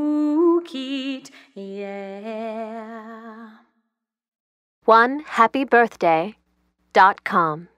Mookie, yeah. One happy birthday dot com.